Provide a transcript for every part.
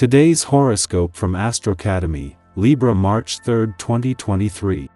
Today's horoscope from Astrocademy, Libra March 3, 2023.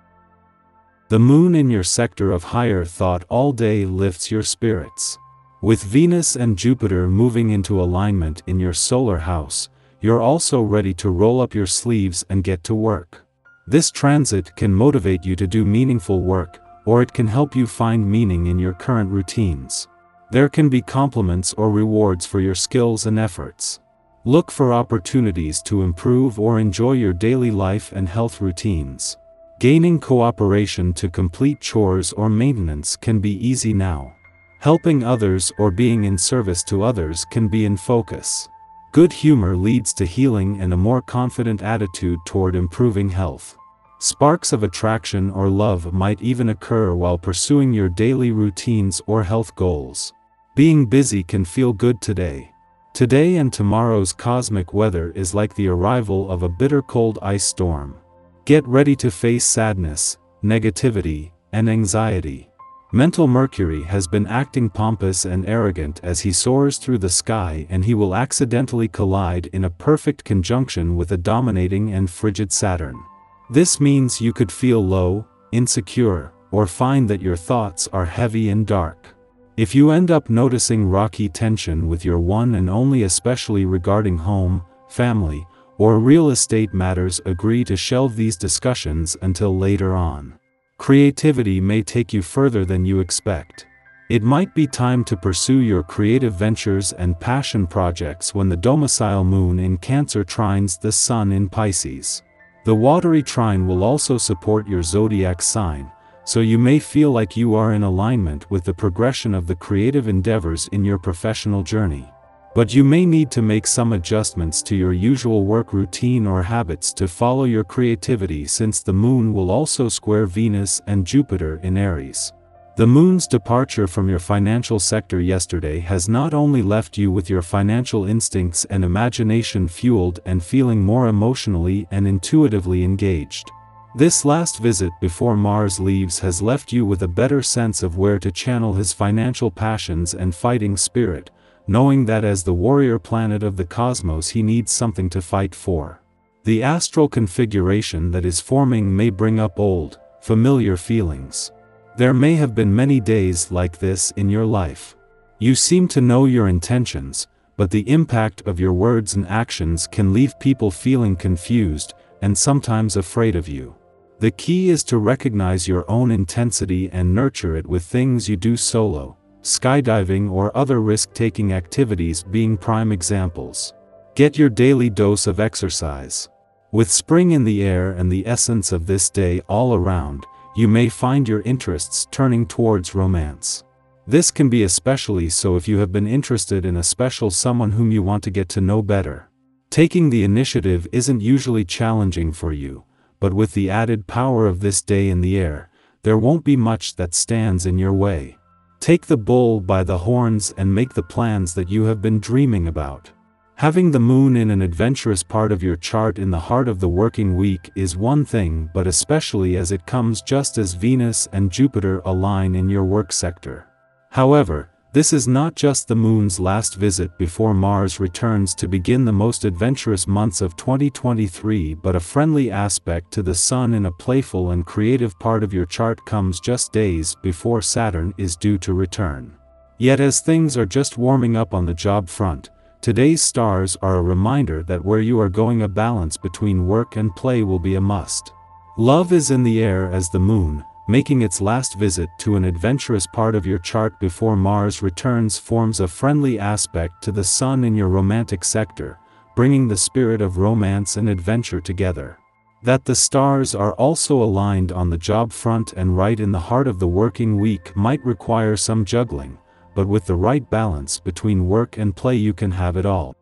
The moon in your sector of higher thought all day lifts your spirits. With Venus and Jupiter moving into alignment in your solar house, you're also ready to roll up your sleeves and get to work. This transit can motivate you to do meaningful work, or it can help you find meaning in your current routines. There can be compliments or rewards for your skills and efforts. Look for opportunities to improve or enjoy your daily life and health routines. Gaining cooperation to complete chores or maintenance can be easy now. Helping others or being in service to others can be in focus. Good humor leads to healing and a more confident attitude toward improving health. Sparks of attraction or love might even occur while pursuing your daily routines or health goals. Being busy can feel good today. Today and tomorrow's cosmic weather is like the arrival of a bitter cold ice storm. Get ready to face sadness, negativity, and anxiety. Mental Mercury has been acting pompous and arrogant as he soars through the sky and he will accidentally collide in a perfect conjunction with a dominating and frigid Saturn. This means you could feel low, insecure, or find that your thoughts are heavy and dark. If you end up noticing rocky tension with your one and only especially regarding home, family, or real estate matters agree to shelve these discussions until later on. Creativity may take you further than you expect. It might be time to pursue your creative ventures and passion projects when the domicile moon in Cancer trines the sun in Pisces. The watery trine will also support your zodiac sign, so you may feel like you are in alignment with the progression of the creative endeavors in your professional journey. But you may need to make some adjustments to your usual work routine or habits to follow your creativity since the moon will also square Venus and Jupiter in Aries. The moon's departure from your financial sector yesterday has not only left you with your financial instincts and imagination fueled and feeling more emotionally and intuitively engaged. This last visit before Mars leaves has left you with a better sense of where to channel his financial passions and fighting spirit, knowing that as the warrior planet of the cosmos he needs something to fight for. The astral configuration that is forming may bring up old, familiar feelings. There may have been many days like this in your life. You seem to know your intentions, but the impact of your words and actions can leave people feeling confused, and sometimes afraid of you. The key is to recognize your own intensity and nurture it with things you do solo, skydiving or other risk-taking activities being prime examples. Get your daily dose of exercise. With spring in the air and the essence of this day all around, you may find your interests turning towards romance. This can be especially so if you have been interested in a special someone whom you want to get to know better. Taking the initiative isn't usually challenging for you, but with the added power of this day in the air, there won't be much that stands in your way. Take the bull by the horns and make the plans that you have been dreaming about. Having the moon in an adventurous part of your chart in the heart of the working week is one thing but especially as it comes just as Venus and Jupiter align in your work sector. However, this is not just the moon's last visit before Mars returns to begin the most adventurous months of 2023 but a friendly aspect to the sun in a playful and creative part of your chart comes just days before Saturn is due to return. Yet as things are just warming up on the job front, today's stars are a reminder that where you are going a balance between work and play will be a must. Love is in the air as the moon, making its last visit to an adventurous part of your chart before Mars returns forms a friendly aspect to the Sun in your romantic sector, bringing the spirit of romance and adventure together. That the stars are also aligned on the job front and right in the heart of the working week might require some juggling, but with the right balance between work and play you can have it all.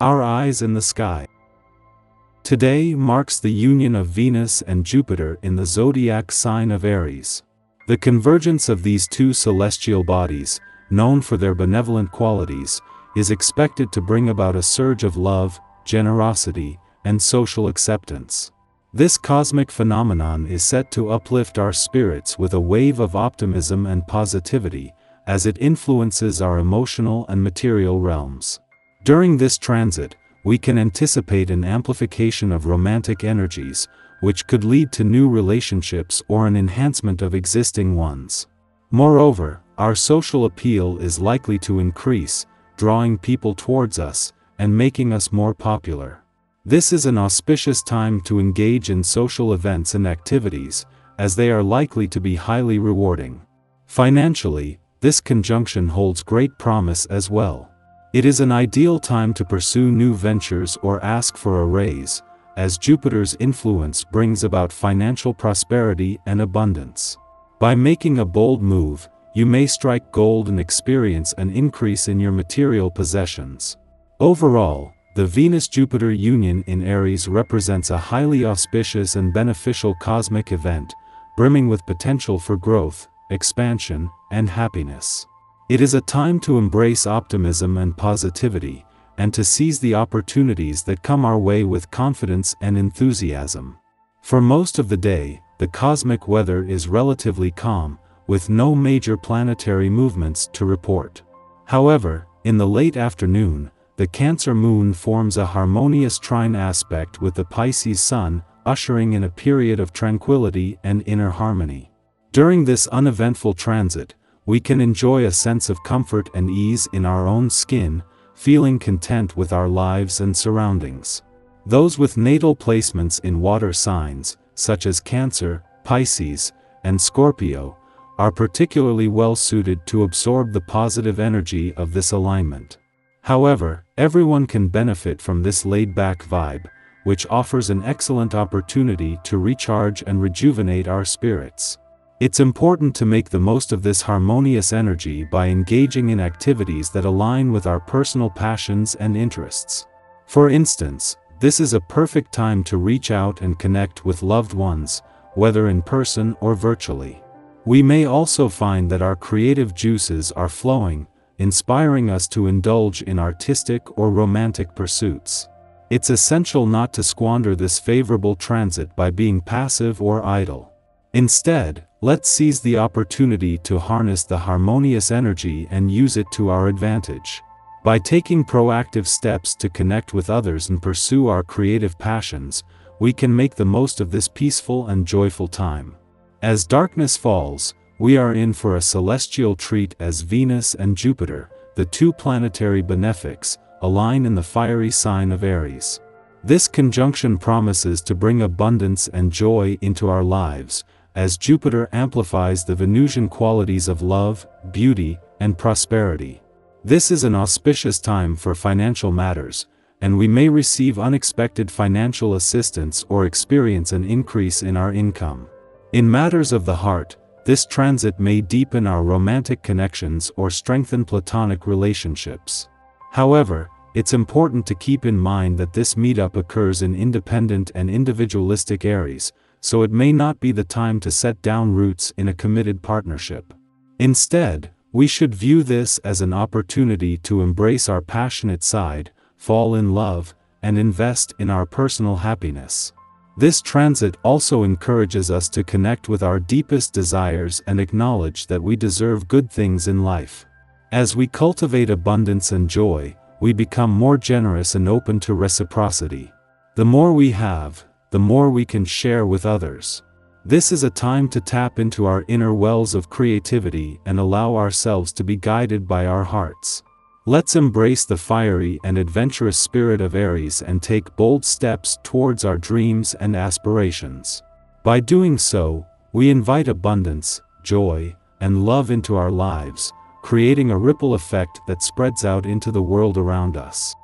Our eyes in the sky. Today marks the union of Venus and Jupiter in the zodiac sign of Aries. The convergence of these two celestial bodies, known for their benevolent qualities, is expected to bring about a surge of love, generosity, and social acceptance. This cosmic phenomenon is set to uplift our spirits with a wave of optimism and positivity, as it influences our emotional and material realms. During this transit, we can anticipate an amplification of romantic energies, which could lead to new relationships or an enhancement of existing ones. Moreover, our social appeal is likely to increase, drawing people towards us, and making us more popular. This is an auspicious time to engage in social events and activities, as they are likely to be highly rewarding. Financially, this conjunction holds great promise as well. It is an ideal time to pursue new ventures or ask for a raise, as Jupiter's influence brings about financial prosperity and abundance. By making a bold move, you may strike gold and experience an increase in your material possessions. Overall, the Venus-Jupiter union in Aries represents a highly auspicious and beneficial cosmic event, brimming with potential for growth, expansion, and happiness. It is a time to embrace optimism and positivity, and to seize the opportunities that come our way with confidence and enthusiasm. For most of the day, the cosmic weather is relatively calm, with no major planetary movements to report. However, in the late afternoon, the Cancer moon forms a harmonious trine aspect with the Pisces sun, ushering in a period of tranquility and inner harmony. During this uneventful transit, we can enjoy a sense of comfort and ease in our own skin, feeling content with our lives and surroundings. Those with natal placements in water signs, such as Cancer, Pisces, and Scorpio, are particularly well suited to absorb the positive energy of this alignment. However, everyone can benefit from this laid-back vibe, which offers an excellent opportunity to recharge and rejuvenate our spirits. It's important to make the most of this harmonious energy by engaging in activities that align with our personal passions and interests. For instance, this is a perfect time to reach out and connect with loved ones, whether in person or virtually. We may also find that our creative juices are flowing, inspiring us to indulge in artistic or romantic pursuits. It's essential not to squander this favorable transit by being passive or idle. Instead, let's seize the opportunity to harness the harmonious energy and use it to our advantage. By taking proactive steps to connect with others and pursue our creative passions, we can make the most of this peaceful and joyful time. As darkness falls, we are in for a celestial treat as Venus and Jupiter, the two planetary benefics, align in the fiery sign of Aries. This conjunction promises to bring abundance and joy into our lives, as Jupiter amplifies the Venusian qualities of love, beauty, and prosperity. This is an auspicious time for financial matters, and we may receive unexpected financial assistance or experience an increase in our income. In matters of the heart, this transit may deepen our romantic connections or strengthen platonic relationships. However, it's important to keep in mind that this meetup occurs in independent and individualistic Aries, so it may not be the time to set down roots in a committed partnership. Instead, we should view this as an opportunity to embrace our passionate side, fall in love, and invest in our personal happiness. This transit also encourages us to connect with our deepest desires and acknowledge that we deserve good things in life. As we cultivate abundance and joy, we become more generous and open to reciprocity. The more we have, the more we can share with others. This is a time to tap into our inner wells of creativity and allow ourselves to be guided by our hearts. Let's embrace the fiery and adventurous spirit of Aries and take bold steps towards our dreams and aspirations. By doing so, we invite abundance, joy, and love into our lives, creating a ripple effect that spreads out into the world around us.